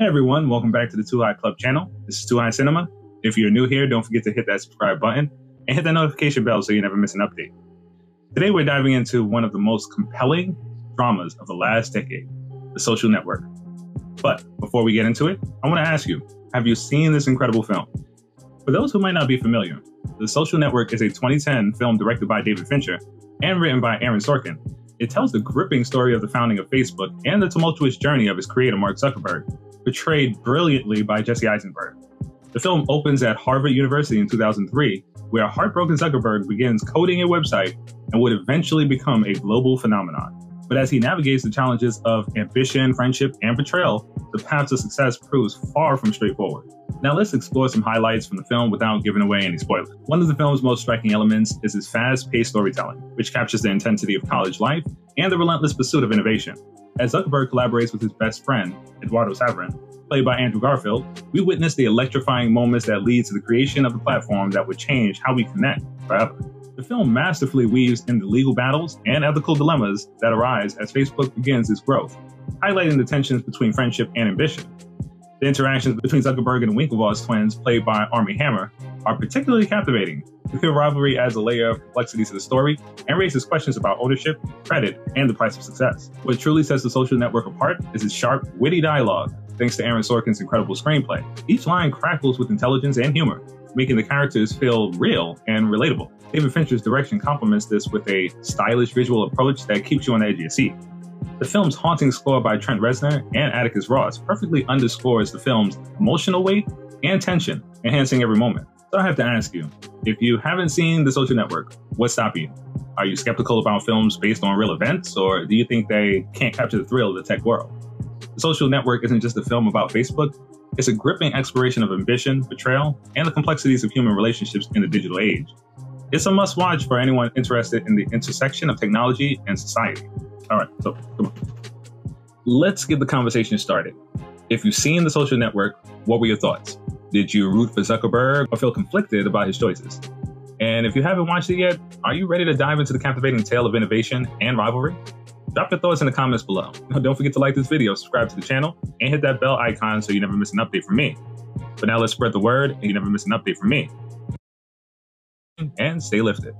Hey everyone, welcome back to the Too High Club channel. This is Too High Cinema. If you're new here, don't forget to hit that subscribe button and hit that notification bell so you never miss an update. Today we're diving into one of the most compelling dramas of the last decade, The Social Network. But before we get into it, I want to ask you, have you seen this incredible film? For those who might not be familiar, The Social Network is a 2010 film directed by David Fincher and written by Aaron Sorkin. It tells the gripping story of the founding of Facebook and the tumultuous journey of its creator, Mark Zuckerberg, portrayed brilliantly by Jesse Eisenberg. The film opens at Harvard University in 2003, where a heartbroken Zuckerberg begins coding a website and would eventually become a global phenomenon. But as he navigates the challenges of ambition, friendship, and betrayal, the path to success proves far from straightforward. Now let's explore some highlights from the film without giving away any spoilers. One of the film's most striking elements is its fast-paced storytelling, which captures the intensity of college life and the relentless pursuit of innovation. As Zuckerberg collaborates with his best friend, Eduardo Saverin, played by Andrew Garfield, we witness the electrifying moments that lead to the creation of a platform that would change how we connect forever. The film masterfully weaves in the legal battles and ethical dilemmas that arise as Facebook begins its growth, highlighting the tensions between friendship and ambition. The interactions between Zuckerberg and Winklevoss twins, played by Armie Hammer, are particularly captivating. The rivalry adds a layer of complexity to the story and raises questions about ownership, credit, and the price of success. What truly sets the social network apart is its sharp, witty dialogue, thanks to Aaron Sorkin's incredible screenplay. Each line crackles with intelligence and humor, making the characters feel real and relatable. David Fincher's direction complements this with a stylish visual approach that keeps you on the edge of your seat. The film's haunting score by Trent Reznor and Atticus Ross perfectly underscores the film's emotional weight and tension, enhancing every moment. So I have to ask you, if you haven't seen The Social Network, what's stopping you? Are you skeptical about films based on real events, or do you think they can't capture the thrill of the tech world? The Social Network isn't just a film about Facebook, it's a gripping exploration of ambition, betrayal, and the complexities of human relationships in the digital age. It's a must watch for anyone interested in the intersection of technology and society. All right, so come on. Let's get the conversation started. If you've seen the social network, what were your thoughts? Did you root for Zuckerberg or feel conflicted about his choices? And if you haven't watched it yet, are you ready to dive into the captivating tale of innovation and rivalry? Drop your thoughts in the comments below. Don't forget to like this video, subscribe to the channel, and hit that bell icon so you never miss an update from me. But now let's spread the word and you never miss an update from me. And stay lifted.